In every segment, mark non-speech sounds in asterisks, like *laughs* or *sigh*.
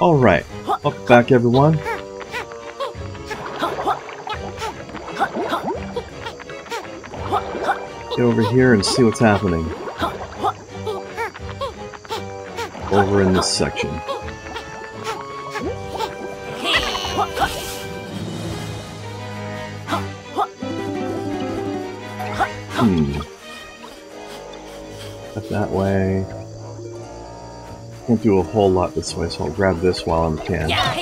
Alright, welcome back everyone. Get over here and see what's happening. Over in this section. Hmm. Up that way. Can't do a whole lot this way, so I'll grab this while I can. Yeah.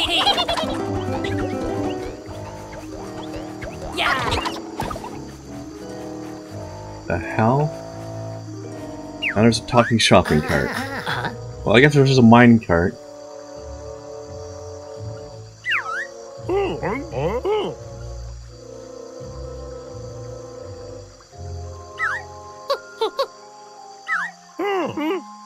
The hell? Now there's a talking shopping cart. Well, I guess there's just a mine cart. *laughs*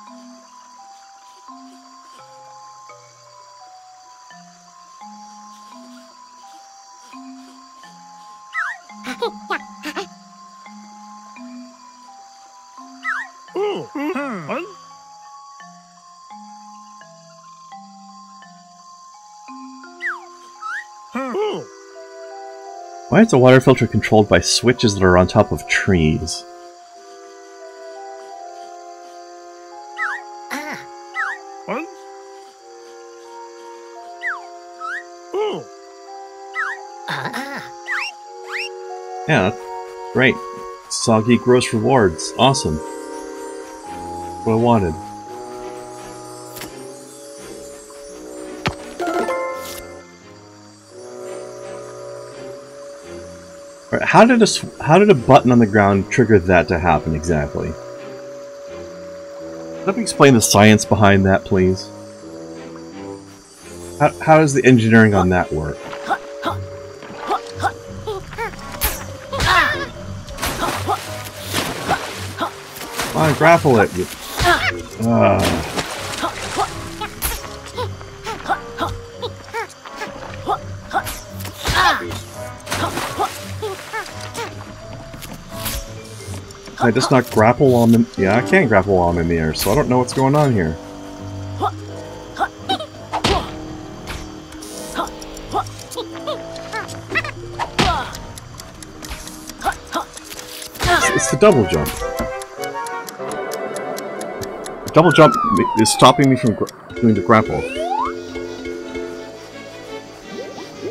Why is the water filter controlled by switches that are on top of trees? Yeah, great. Soggy gross rewards. Awesome. What I wanted. Alright, How did a how did a button on the ground trigger that to happen exactly? Let me explain the science behind that, please. How, how does the engineering on that work? Come on, grapple it. Ah. Can I just not grapple while I'm in... Yeah, I can't grapple while I'm in the air, so I don't know what's going on here. It's, the double jump. Double jump is stopping me from doing the grapple.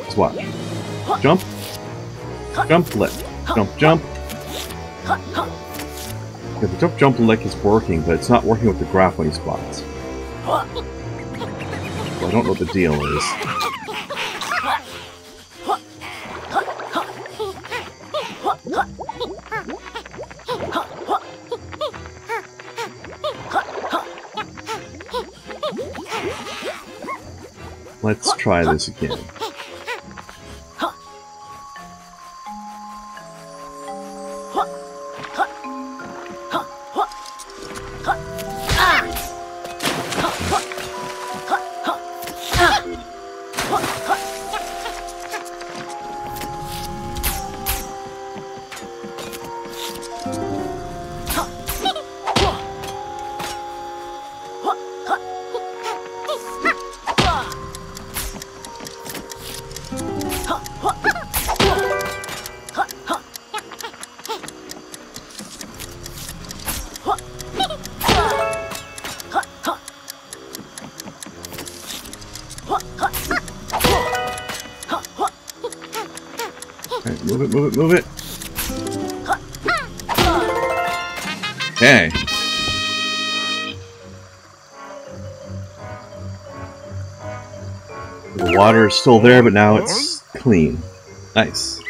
Just watch. Jump. Jump, lift. Jump, jump. Yeah, the jump, jump, lick is working, but it's not working with the grappling spots. I don't know what the deal is. Let's try this again. It, move it, move it. Okay. The water is still there, but now it's clean. Nice.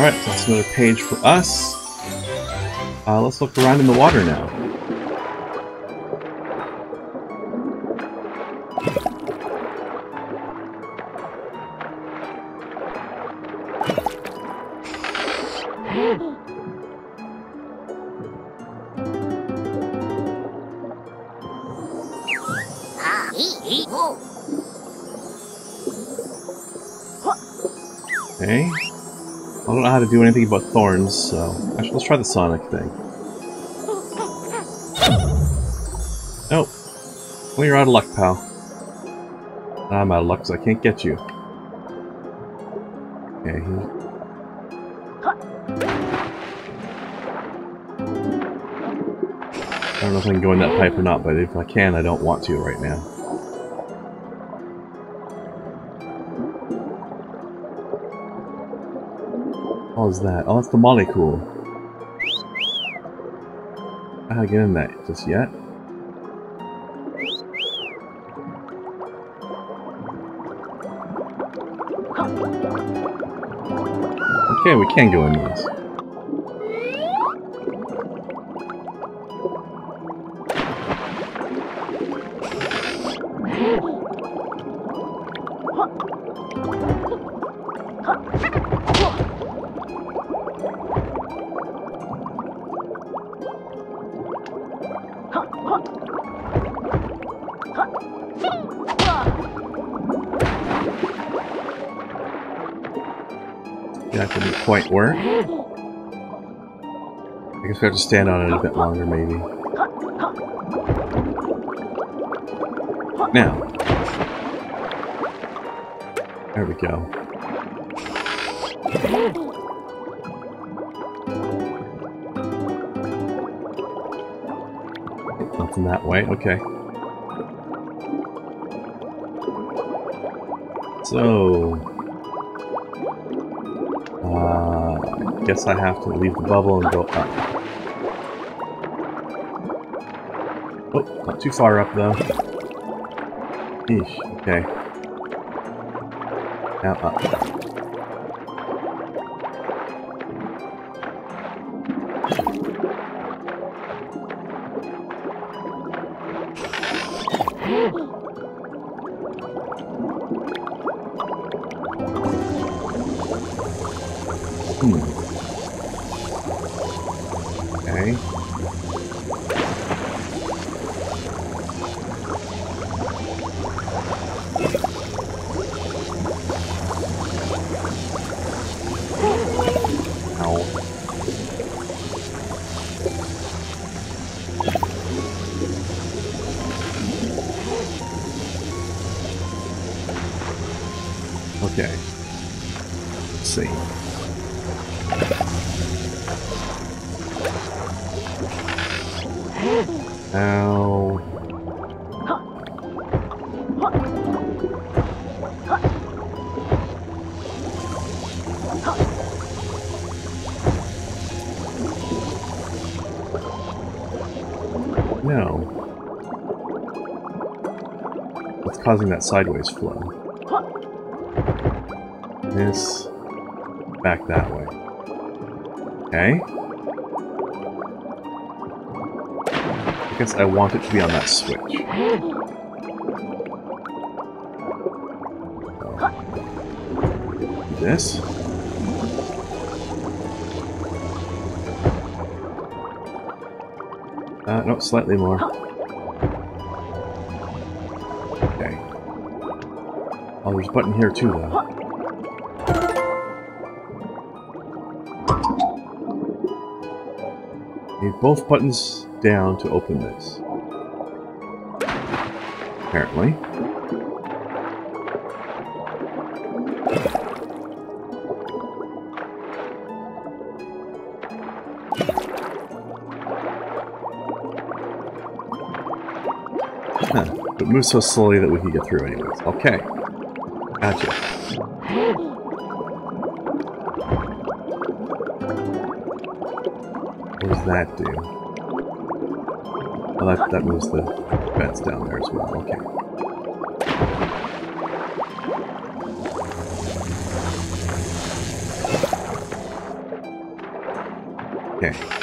Alright, so that's another page for us. Uh, let's look around in the water now. Do anything about thorns, so... Actually, let's try the Sonic thing. Nope. Well, you're out of luck, pal. I'm out of luck so I can't get you. Okay. I don't know if I can go in that pipe or not, but if I can, I don't want to right now. What is that? Oh, that's the molecule. I to get in that just yet. Okay, we can go in these. That didn't quite work. I guess we have to stand on it a bit longer, maybe. Now. There we go. Way, okay. So... Uh, guess I have to leave the bubble and go up. Oh, not too far up though. Eesh, okay. Now up. Causing that sideways flow? This. Back that way. Okay. I guess I want it to be on that switch. This. Uh, no, slightly more. There's a button here too, though. Need both buttons down to open this. Apparently. Huh. But moves so slowly that we can get through anyways. Okay. Gotcha. What does that do? Oh, that, that moves the beds down there as well. Okay. Okay.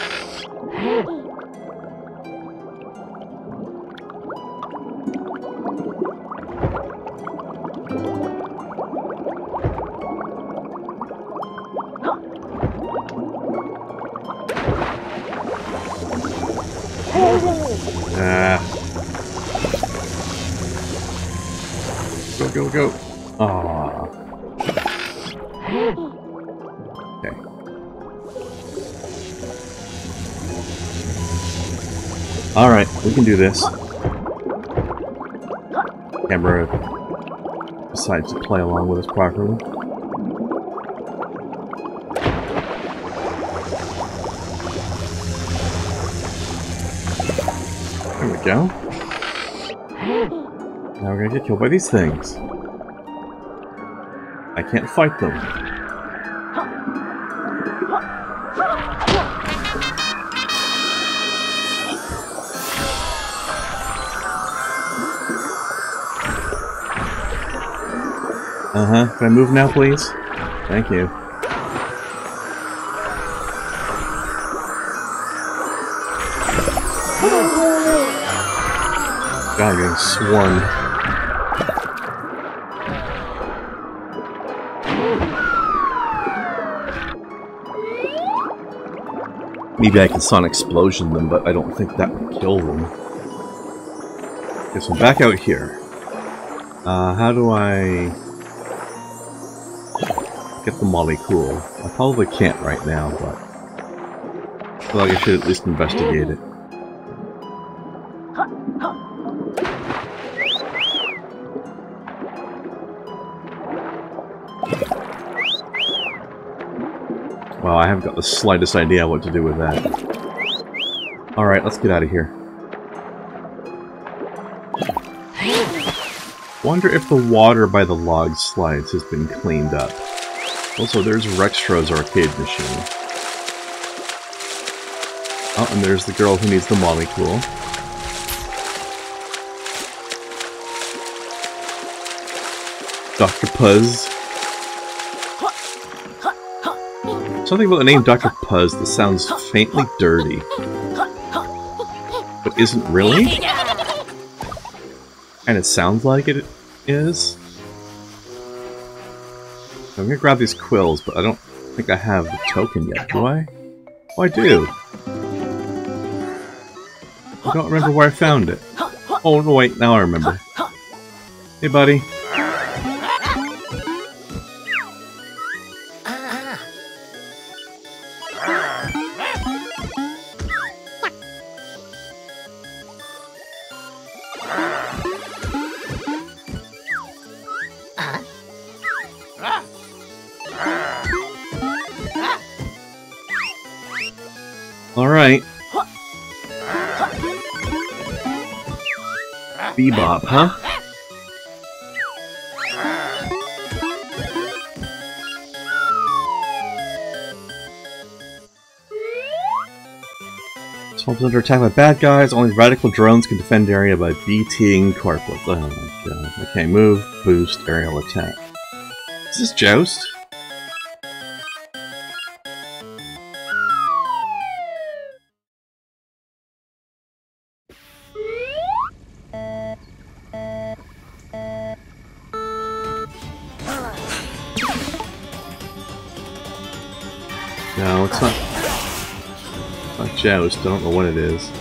Aww. Okay. Alright, we can do this. Camera decides to play along with us properly. There we go. Now we're gonna get killed by these things. Can't fight them. Uh-huh. Can I move now, please? Thank you. God, I'm getting Maybe I can Sonic Explosion them, but I don't think that would kill them. Okay, so I'm back out here. Uh, how do I get the Mollycool? I probably can't right now, but I feel like I should at least investigate it. Well, I haven't got the slightest idea what to do with that. Alright, let's get out of here. Wonder if the water by the log slides has been cleaned up. Also, there's Rextro's arcade machine. Oh, and there's the girl who needs the Mollycool. Dr. Puzz. Something about the name Dr. Puzz that sounds faintly dirty. But isn't really? And it sounds like it is. I'm gonna grab these quills, but I don't think I have the token yet, do I? Oh, I do! I don't remember where I found it. Oh, no, wait, now I remember. Hey, buddy. Bebop, huh? Swamp's under attack by bad guys. Only radical drones can defend area by BTing corporate. Oh my god. Okay, move, boost, aerial attack. Is this Joust? No, it's not. It's not Joust. I don't know what it is.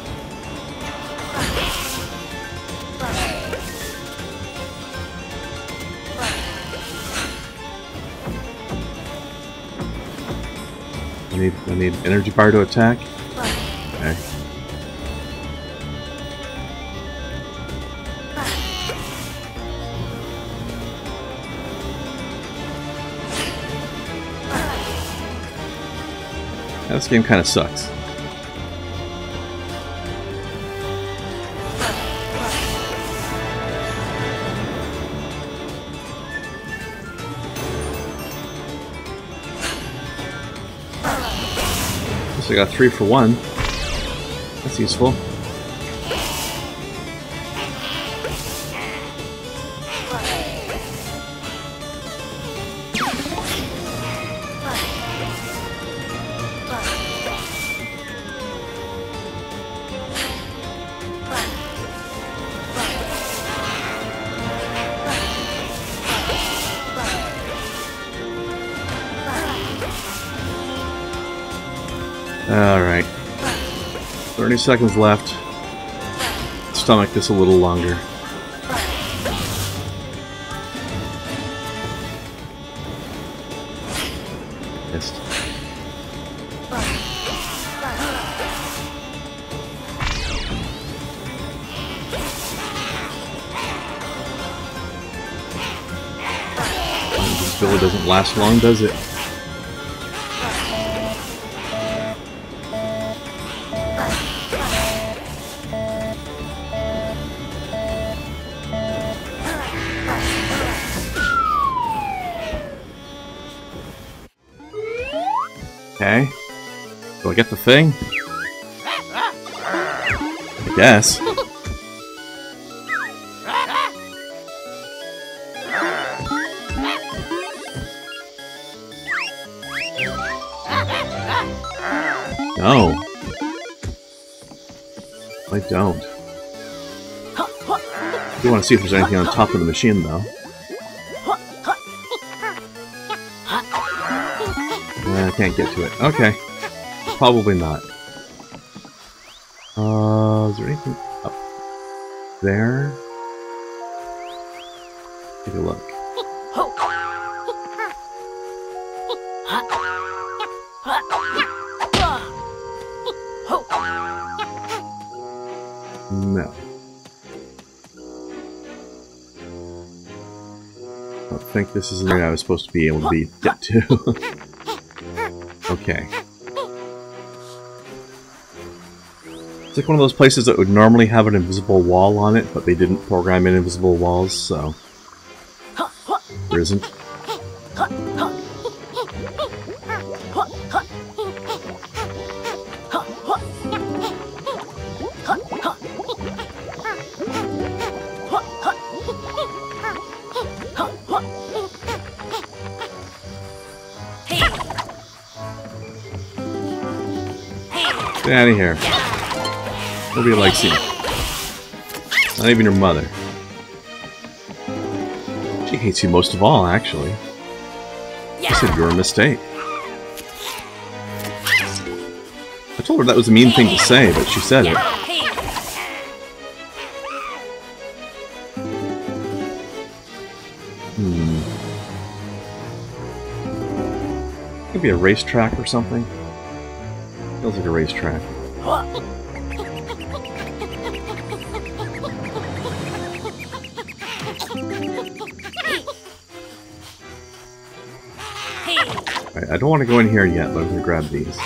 I need I need energy bar to attack. This game kind of sucks. So I got three for one. That's useful. 30 seconds left. Stomach this a little longer. Missed. Villa doesn't last long, does it? Get the thing? I guess. No. I don't. I do want to see if there's anything on top of the machine, though. I can't get to it. Okay. Probably not. Uh, is there anything up there? Take a look. No. I think this is an area I was supposed to be able to be get to. *laughs* okay. It's like one of those places that would normally have an invisible wall on it, but they didn't program in invisible walls, so... There isn't. Get out of here. Nobody likes you. Not even your mother. She hates you most of all, actually. I said you're a mistake. I told her that was a mean thing to say, but she said it. Hmm. Could be a racetrack or something. Feels like a racetrack. Right, I don't want to go in here yet, but I'm going to grab these.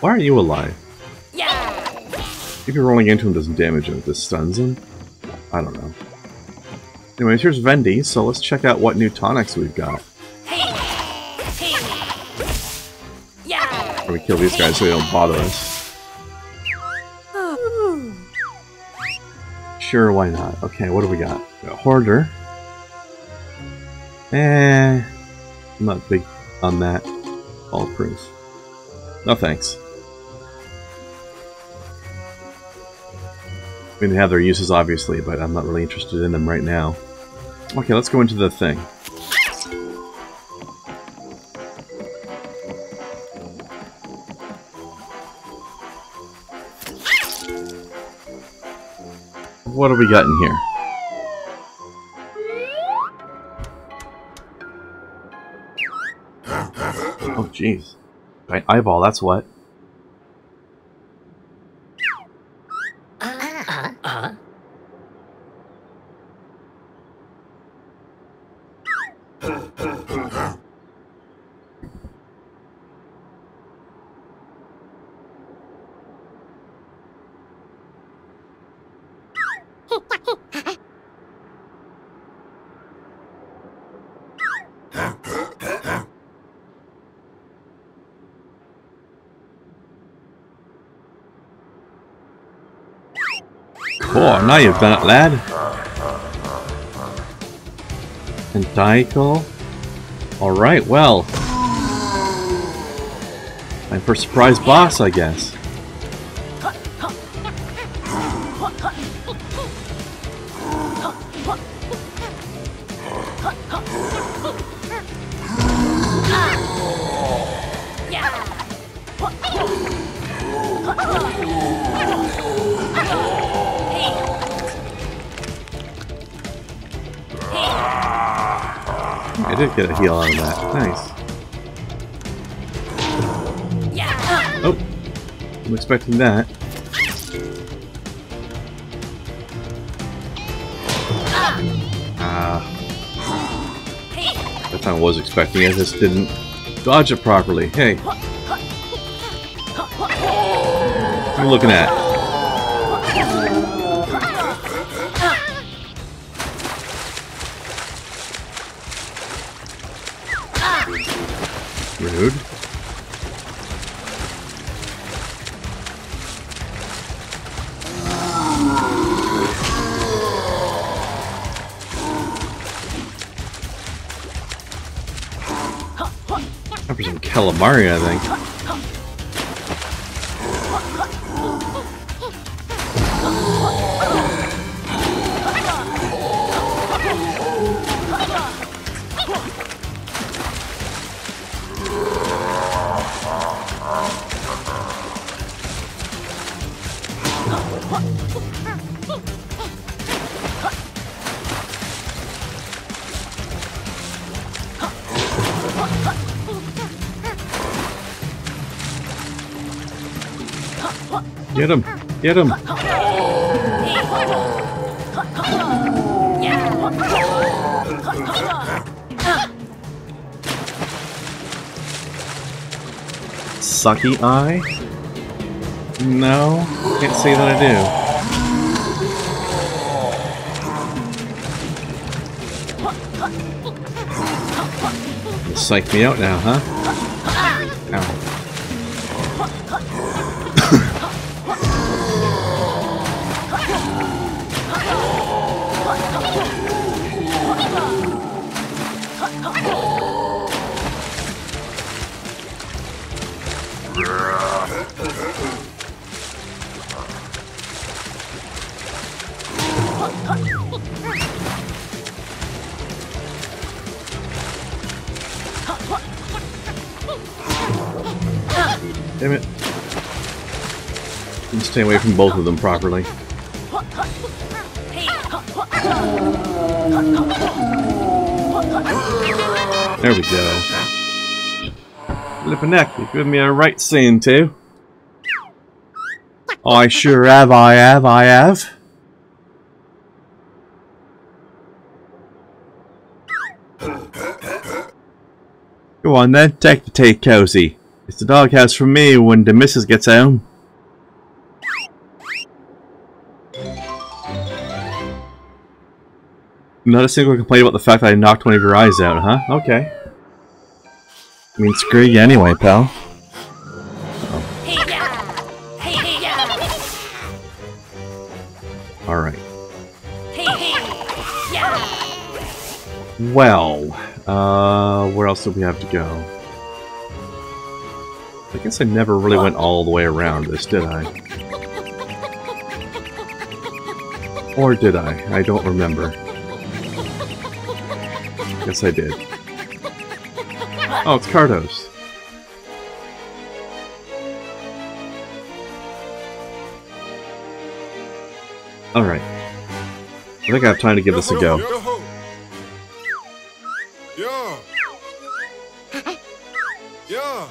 Why aren't you alive? Maybe rolling into him doesn't damage him, this stuns him? I don't know. Anyways, here's Vendi, so let's check out what new tonics we've got. Or we kill these guys so they don't bother us. Sure, why not? Okay, what do we got? We got Hoarder. Eh, I'm not big on that. All proof. No thanks. I mean, they have their uses, obviously, but I'm not really interested in them right now. Okay, let's go into the thing. What have we got in here? Oh, jeez. Right eyeball, that's what. Cool, now you've done it, lad. Tentacle. Alright, well. Time for surprise boss, I guess. Did get a heal out of that. Nice. Oh, I'm expecting that. Ah. I was expecting it, I just didn't dodge it properly. Hey. What are you looking at? Calamari, I think. Get him! Sucky eye? No, can't say that I do. Psych me out now, huh? Stay away from both of them properly. There we go. Flippin' neck, you've given me a right saying to. I sure have, I have, I have. Go on then, take the tea, Cozy. It's the doghouse for me when the missus gets home. Not a single complaint about the fact that I knocked one of your eyes out, huh? Okay. I mean, screw you anyway, pal. Alright. Well, uh, where else do we have to go? I guess I never really went all the way around this, did I? Or did I? I don't remember. Yes, I did. Oh, it's Kartos. Alright. I think I have time to give this a go. Yeah. Yeah.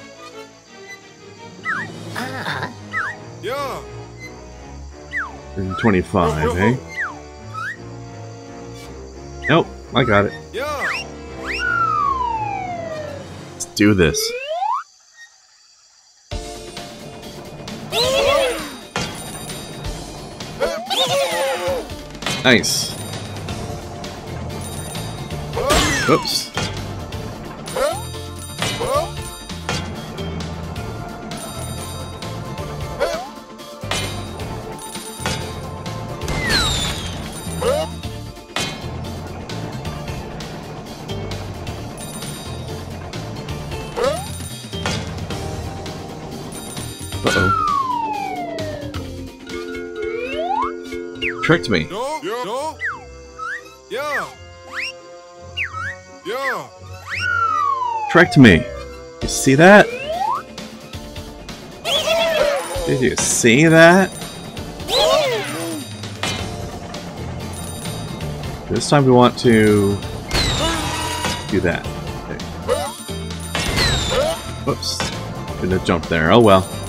Yeah. 25, eh? Nope, I got it. Do this. Nice. Oops. Tricked me. No. No. Yeah. Yeah. Tricked me. You see that? Did you see that? This time we want to do that. Okay. Whoops. Couldn't have jumped there. Oh well.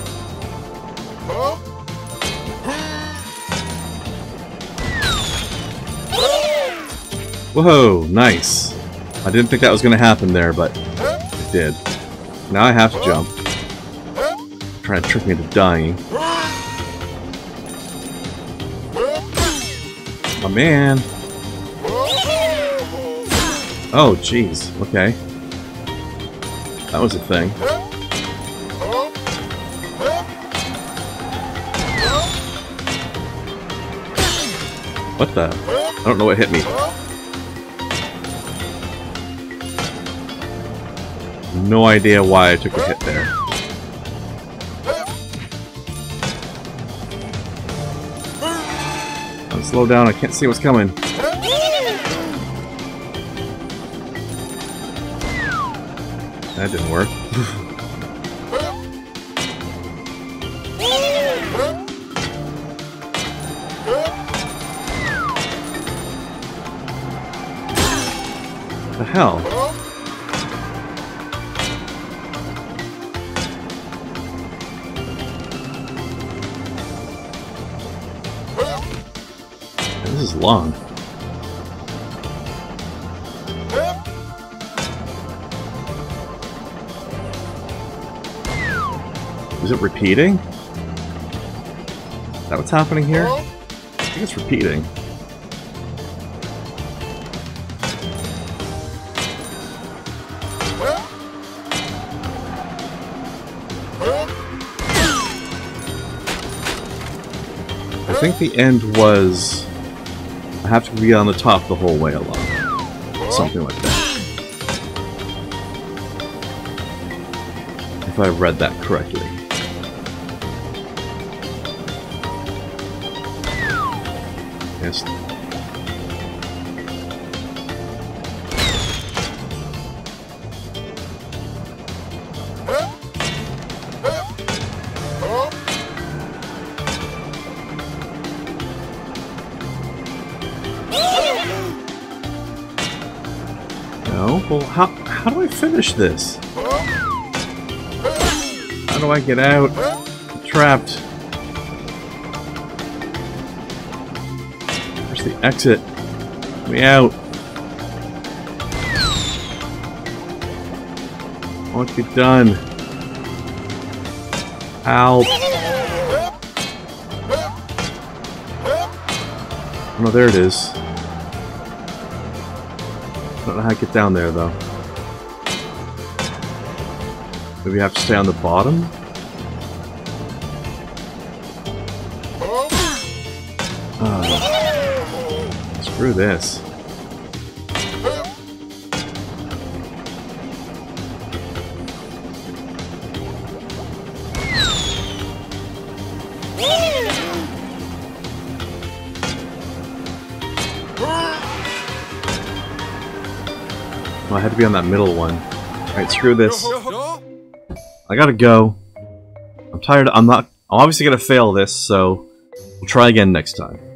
Whoa, nice. I didn't think that was going to happen there, but it did. Now I have to jump. Trying to trick me into dying. Oh man. Oh jeez. Okay. That was a thing. What the? I don't know what hit me. No idea why I took a hit there. I'm slow down, I can't see what's coming. That didn't work. *laughs* repeating? Is that what's happening here? I think it's repeating. I think the end was I have to be on the top the whole way along. Something like that. If I read that correctly. Yes. No? Well, how, how do I finish this? How do I get out? I'm trapped. The exit? Me out. Be done. Ow. Oh, no, there it is. I don't know how to get down there, though. Maybe I have to stay on the bottom? Screw this. I had to be on that middle one. Alright, screw this. I gotta go. I'm tired. I'm not. I'm obviously gonna fail this, so we'll try again next time.